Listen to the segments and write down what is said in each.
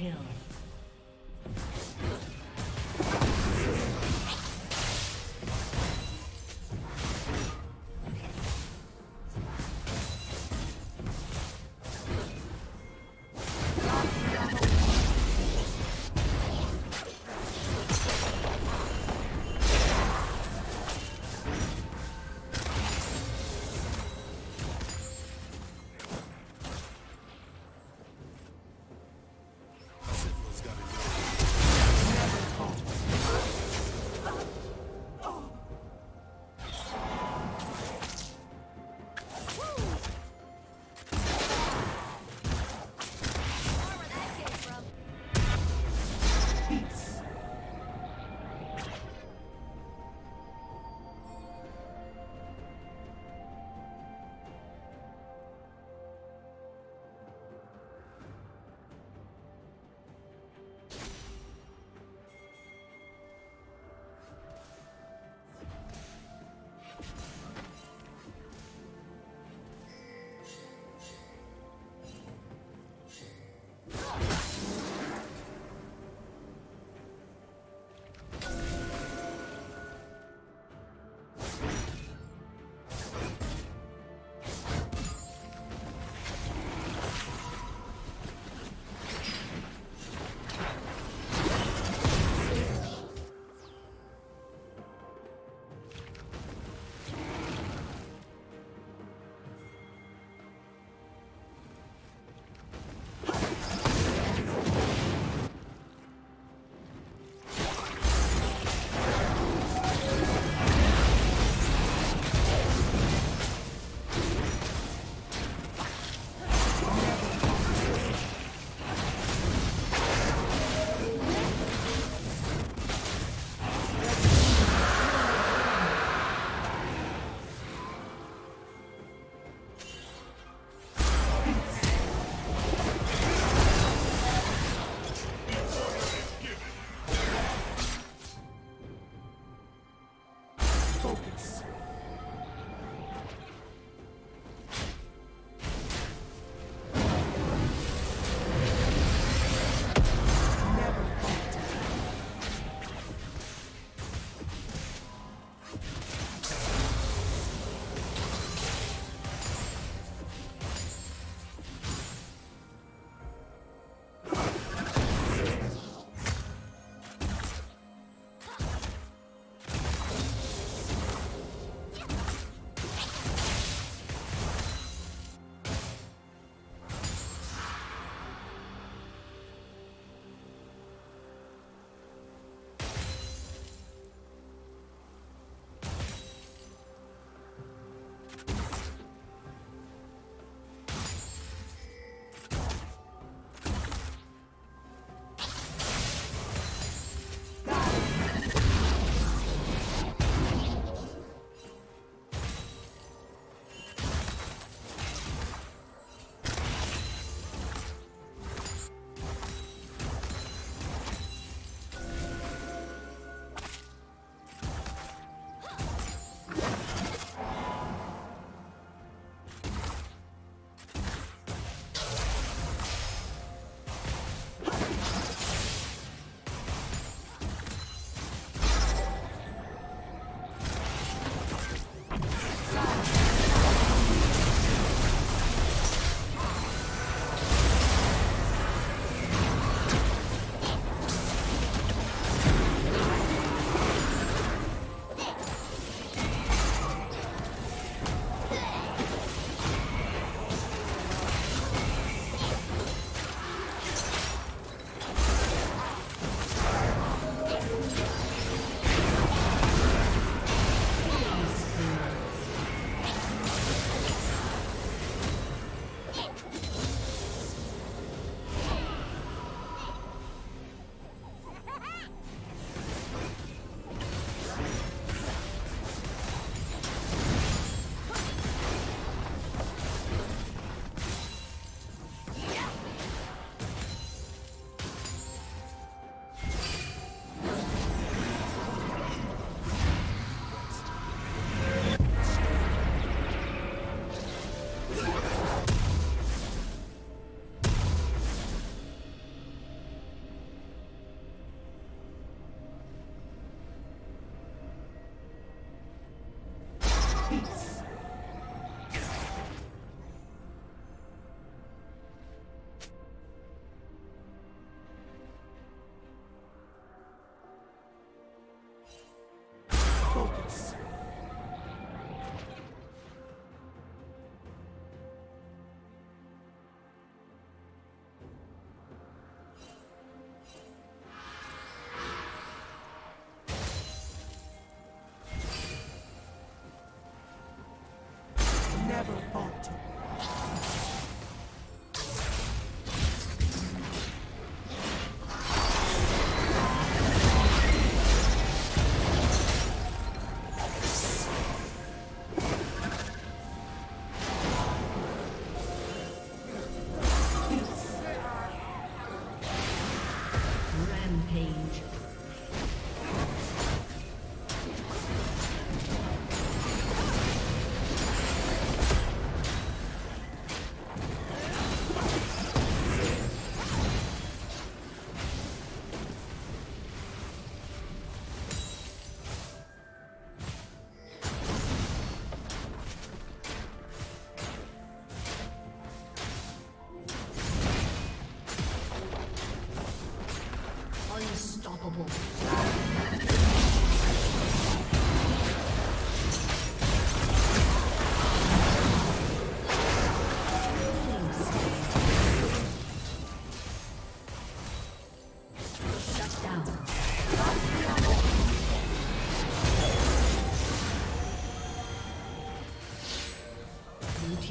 Kill.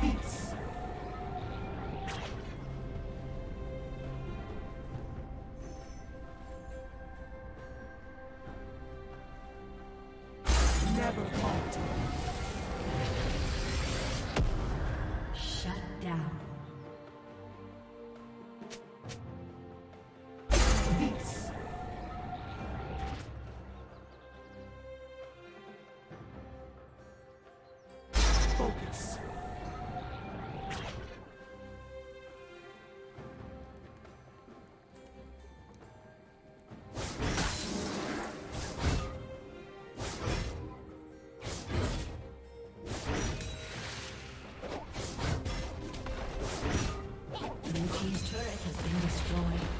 Peace. destroyed.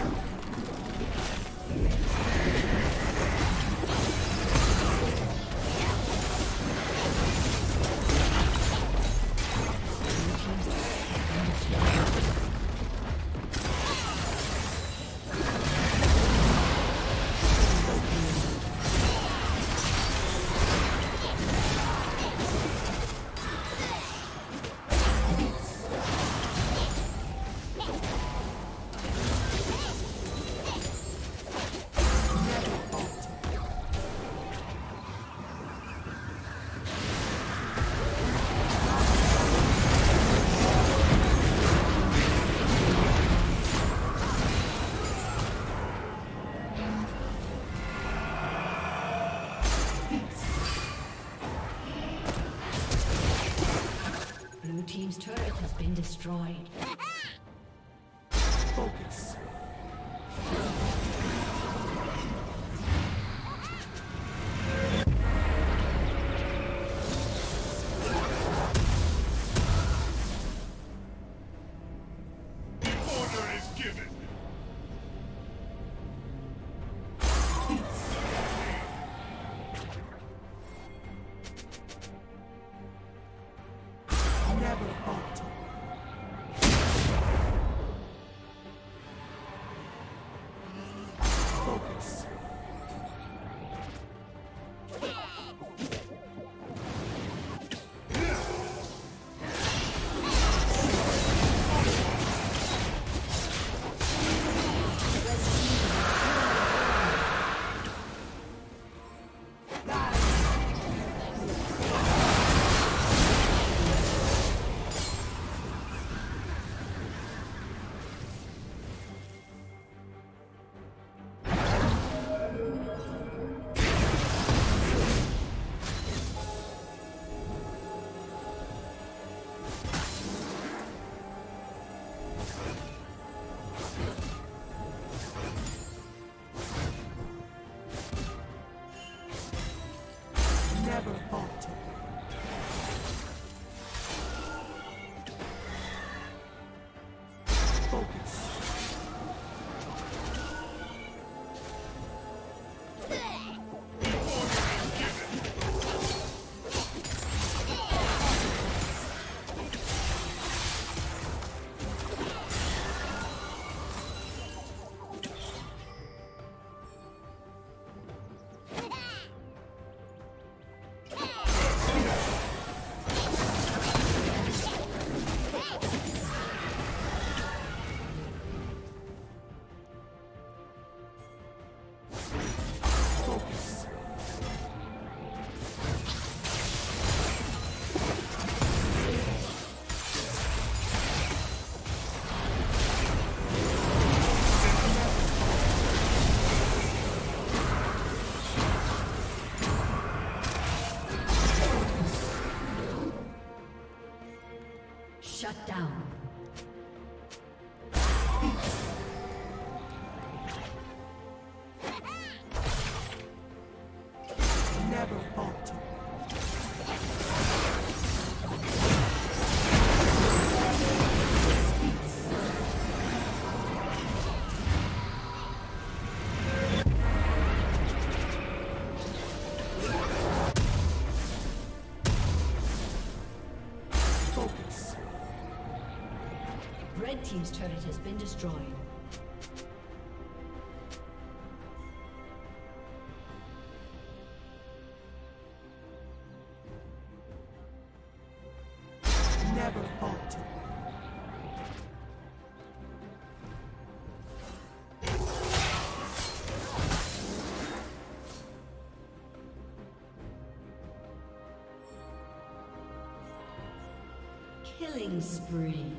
Destroyed. Shut down. Team's turret has been destroyed. Never falter. Killing spree.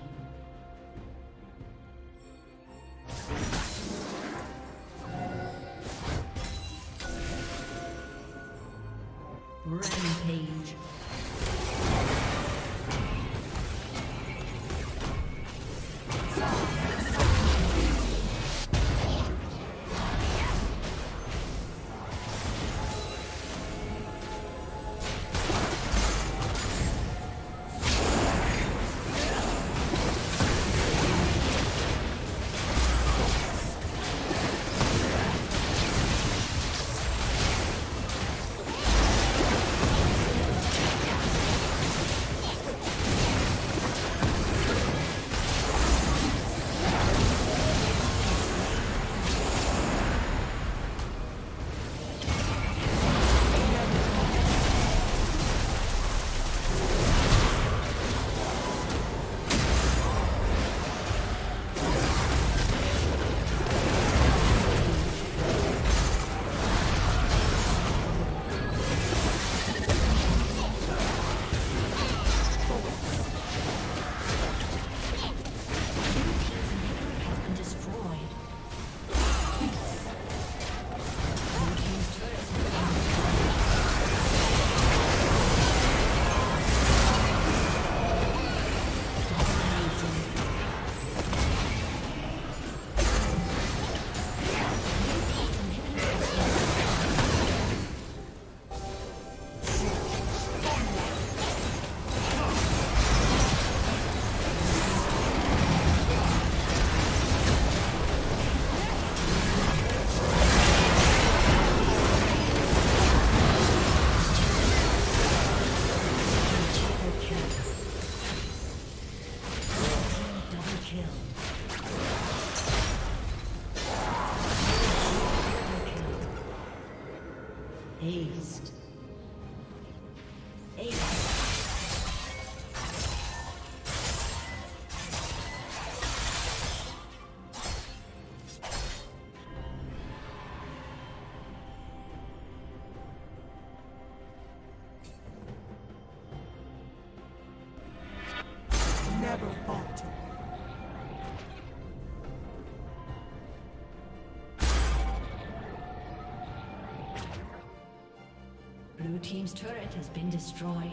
Team's turret has been destroyed.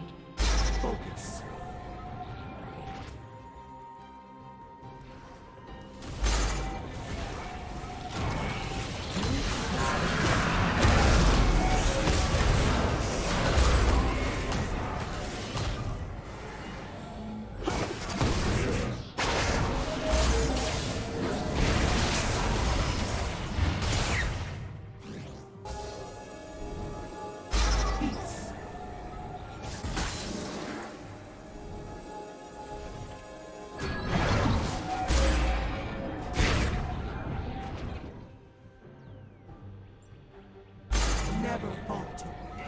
Focus. never falter.